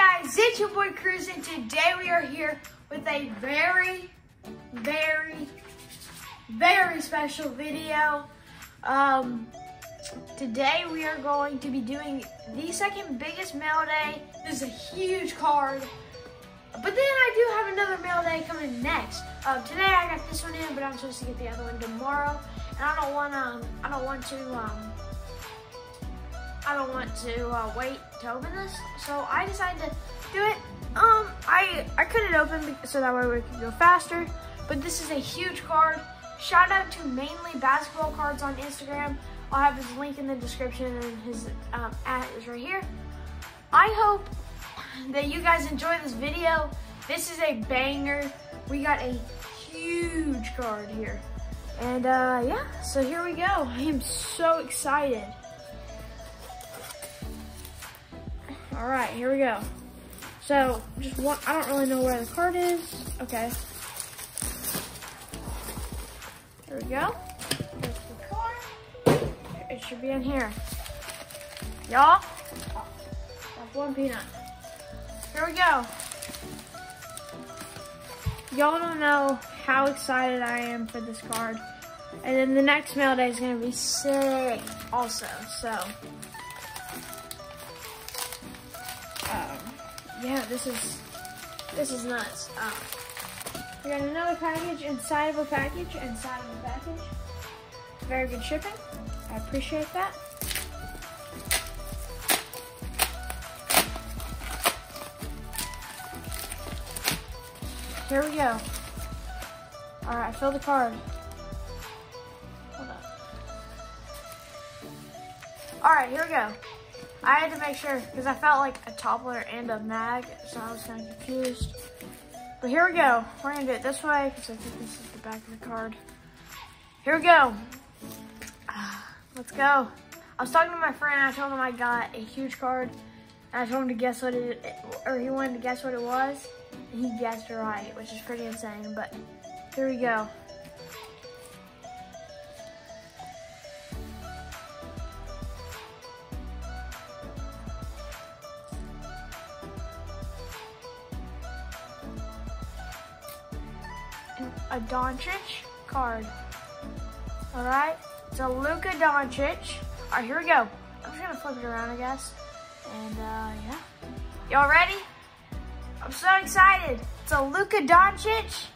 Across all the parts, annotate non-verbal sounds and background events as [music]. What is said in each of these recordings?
guys, it's your boy Cruz, and today we are here with a very, very, very special video. Um, today we are going to be doing the second biggest mail day. This is a huge card. But then I do have another mail day coming next. Um, today I got this one in, but I'm supposed to get the other one tomorrow. And I don't want to, I don't want to, um, I don't want to uh, wait to open this. So I decided to do it. Um, I, I couldn't open so that way we could go faster. But this is a huge card. Shout out to mainly basketball cards on Instagram. I'll have his link in the description and his um, at is right here. I hope that you guys enjoy this video. This is a banger. We got a huge card here. And uh, yeah, so here we go. I am so excited. All right, here we go. So just one, I don't really know where the card is. Okay. There we go. There's the card. It should be in here. Y'all, that's one peanut. Here we go. Y'all don't know how excited I am for this card. And then the next mail day is gonna be sick also, so. Yeah, this is, this is nuts. Um, we got another package inside of a package inside of a package. Very good shipping. I appreciate that. Here we go. All right, fill the card. Hold up. All right, here we go. I had to make sure because I felt like a top loader and a mag, so I was kind of confused. But here we go. We're gonna do it this way because I think this is the back of the card. Here we go. [sighs] Let's go. I was talking to my friend. I told him I got a huge card. And I told him to guess what it, or he wanted to guess what it was. And he guessed right, which is pretty insane. But here we go. A Doncic card. All right, it's a Luka Doncic. All right, here we go. I'm just gonna flip it around, I guess. And uh, yeah, y'all ready? I'm so excited. It's a Luka Doncic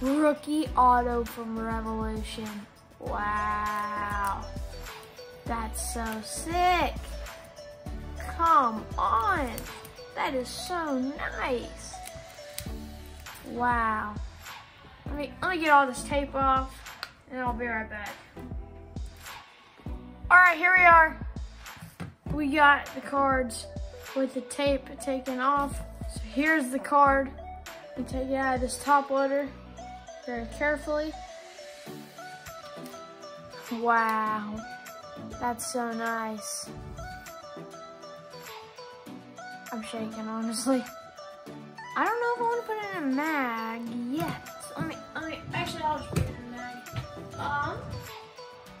rookie auto from Revolution. Wow, that's so sick. Come on, that is so nice. Wow. Let me, let me get all this tape off and I'll be right back. All right, here we are. We got the cards with the tape taken off. So here's the card. We take it out of this top loader very carefully. Wow, that's so nice. I'm shaking, honestly. I don't know if I want to put it in a mag yet. Actually, I'll just put it in. Um,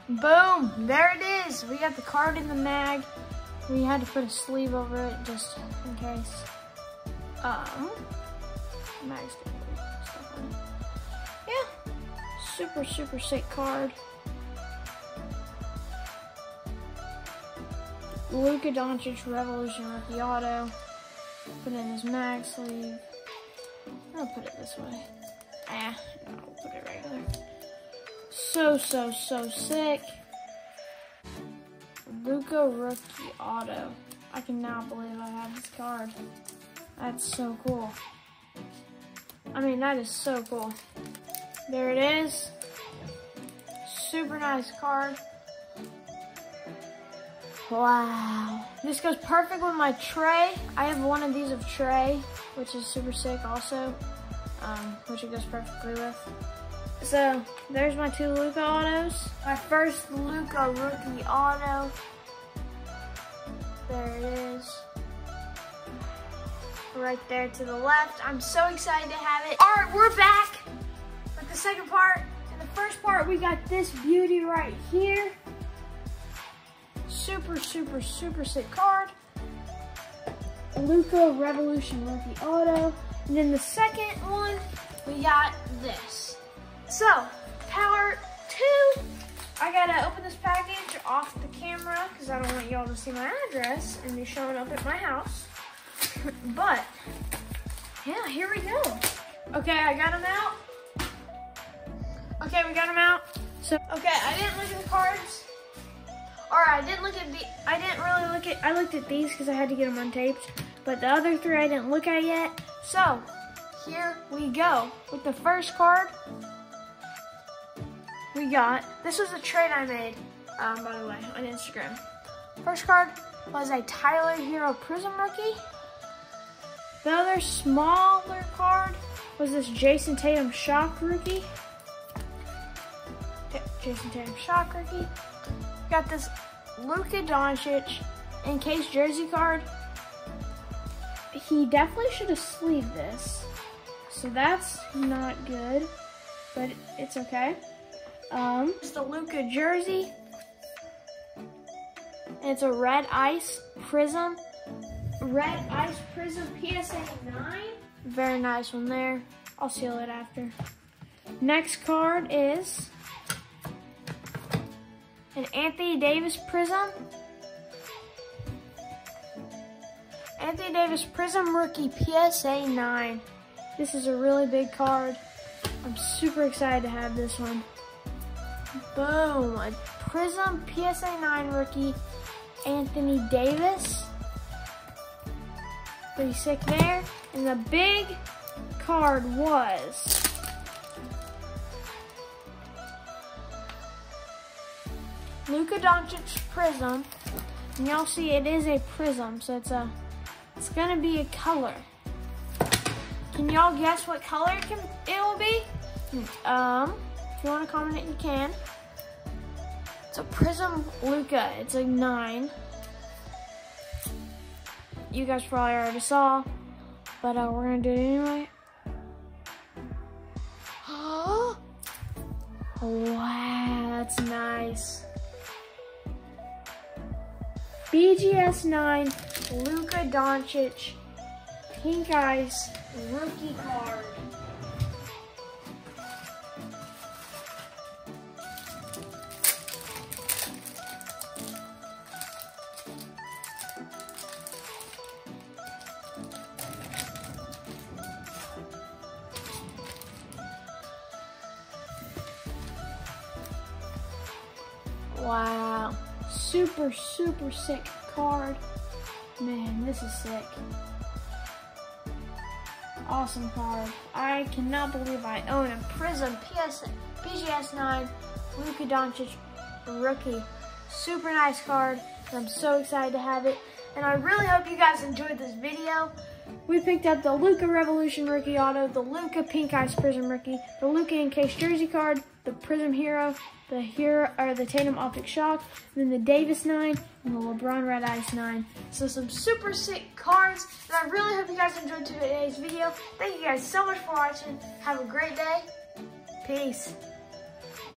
boom, there it is. We got the card in the mag. We had to put a sleeve over it just in case. Um, mag's. Yeah, super, super sick card. Luka Doncic Revolution Rookie Auto. Put in his mag sleeve. I'll put it this way. Ah, no, put it regular. So, so, so sick. Luka Rookie Auto. I cannot believe I have this card. That's so cool. I mean, that is so cool. There it is. Super nice card. Wow. This goes perfect with my tray. I have one of these of tray, which is super sick also, um, which it goes perfectly with. So there's my two Luka autos. My first Luka rookie auto. There it is. Right there to the left. I'm so excited to have it. All right, we're back with the second part. In the first part, we got this beauty right here super, super, super sick card. Luka Revolution Rookie Auto. And then the second one, we got this. So, power two. I gotta open this package off the camera because I don't want y'all to see my address and me showing up at my house. [laughs] but, yeah, here we go. Okay, I got them out. Okay, we got them out. So, okay, I didn't look at the cards. Or I didn't look at the, I didn't really look at, I looked at these because I had to get them untaped. But the other three I didn't look at yet. So, here we go. With the first card, we got, this was a trade I made, um, by the way, on Instagram. First card was a Tyler Herro Prism rookie. The other smaller card was this Jayson Tatum Shock rookie. Jayson Tatum Shock rookie. Got this Luka Doncic encased jersey card. He definitely should have sleeved this. So that's not good, but it's okay. Um, it's the Luka jersey. It's a red ice prism. Red ice prism PSA 9. Very nice one there. I'll seal it after. Next card is an Anthony Davis Prism. Anthony Davis Prism Rookie PSA 9. This is a really big card. I'm super excited to have this one. Boom, a Prism PSA 9 Rookie Anthony Davis. Pretty sick there. And the big card was Luka Doncic Prism. And y'all see it is a prism, so it's a it's gonna be a color. Can y'all guess what color it, can, it will be? Um, if you wanna comment it, you can. It's a Prism Luka, it's a nine. You guys probably already saw, but uh, we're gonna do it anyway. Oh, [gasps] wow, that's nice. BGS 9, Luka Doncic, Pink Ice, rookie card. Wow super, super sick card. Man, this is sick. Awesome card. I cannot believe I own a Prism PS BGS 9 Luka Doncic rookie. Super nice card. I'm so excited to have it. And I really hope you guys enjoyed this video. We picked up the Luka Revolution rookie auto, the Luka Pink Ice Prism rookie, the Luka Encased jersey card, the Prism Herro, the Herro or the Tatum Optic Shock, then the Davis 9, and the LeBron Red Ice 9. So some super sick cards, and I really hope you guys enjoyed today's video. Thank you guys so much for watching. Have a great day. Peace.